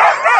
Ah!